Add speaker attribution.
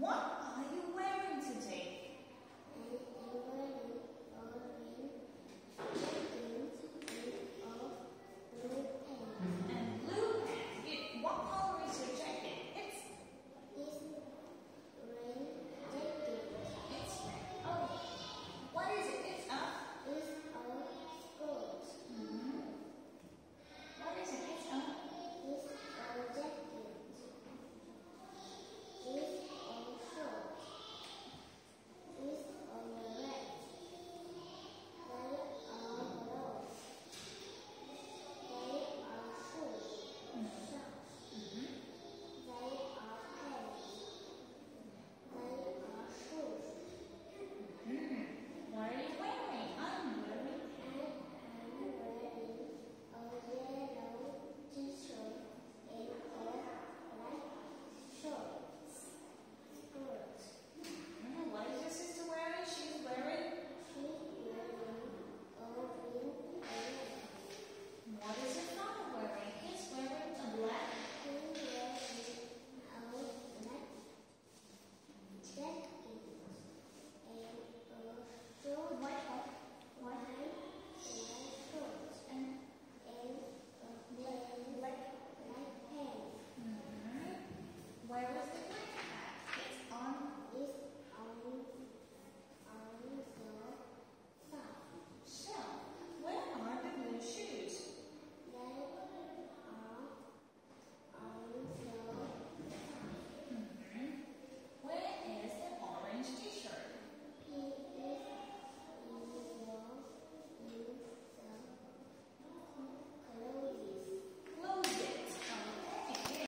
Speaker 1: What?